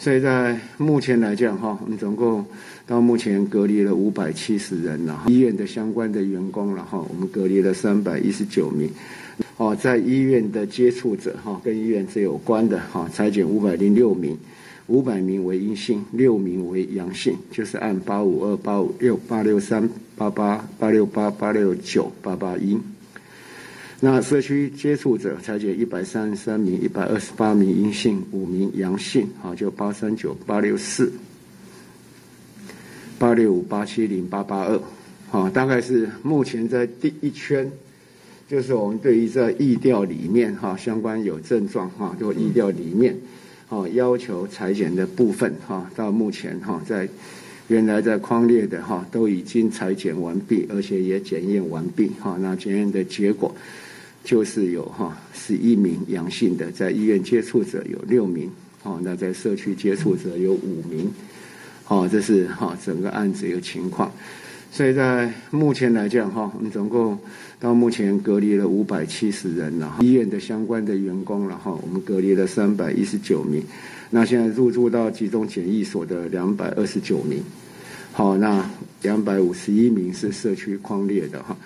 所以在目前来讲哈，我们总共到目前隔离了五百七十人了，医院的相关的员工了哈，我们隔离了三百一十九名。哦，在医院的接触者哈，跟医院是有关的哈，裁减五百零六名，五百名为阴性，六名为阳性，就是按八五二八五六八六三八八八六八八六九八八一。那社区接触者裁减一百三十三名，一百二十八名阴性，五名阳性，好，就八三九八六四八六五八七零八八二，好，大概是目前在第一圈，就是我们对于在疫调里面哈，相关有症状哈，就疫调里面，哦，要求裁剪的部分哈，到目前哈，在原来在框列的哈，都已经裁剪完毕，而且也检验完毕哈，那检验的结果。就是有哈十一名阳性的，在医院接触者有六名，哦，那在社区接触者有五名，哦，这是哈整个案子一个情况。所以在目前来讲哈，我们总共到目前隔离了五百七十人了，医院的相关的员工了哈，我们隔离了三百一十九名。那现在入住到集中检疫所的两百二十九名，好，那两百五十一名是社区框列的哈。